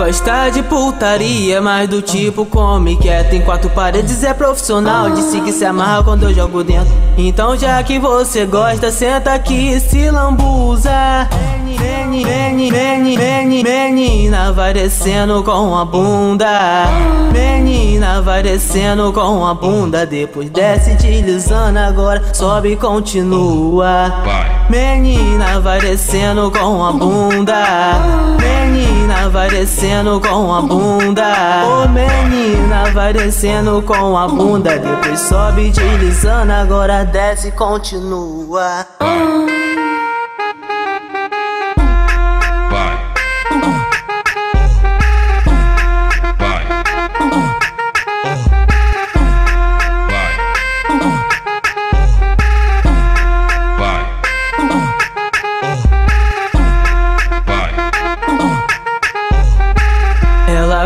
gosta de putaria, mas do tipo come quieto em quatro paredes é profissional. Disse que se amarra quando eu jogo dentro. Então já que você gosta, senta aqui e se lambuza. Menina vai descendo com a bunda. Menina vai descendo com a bunda. Depois desce deslizando, agora sobe e continua. Menina vai descendo com a bunda. Vai descendo com a bunda. Ô menina vai descendo com a bunda. Depois sobe deslizando, agora desce e continua.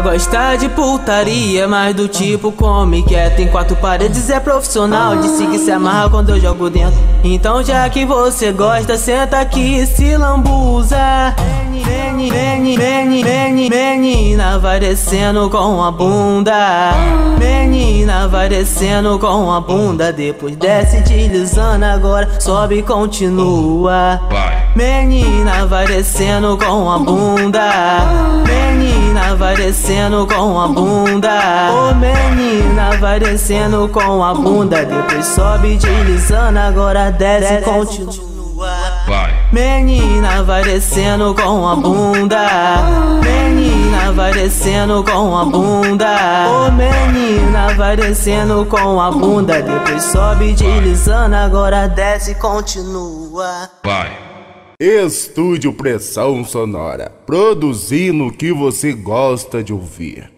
Gosta de putaria, mas do tipo come quieto em quatro paredes é profissional. Disse que se amarra quando eu jogo dentro. Então já que você gosta, senta aqui e se lambuza. Menina vai descendo com a bunda. Menina vai descendo com a bunda. Depois desce deslizando, agora sobe e continua. Menina vai descendo com a bunda. Menina vai descendo com a bunda. Ô oh, menina vai descendo com a bunda. Depois sobe deslizando, agora desce e continua. Menina vai descendo com a bunda. Menina vai descendo com a bunda. Ô oh, menina vai descendo com a bunda. Depois sobe deslizando, agora desce e continua. Vai. Estúdio Pressão Sonora, produzindo o que você gosta de ouvir.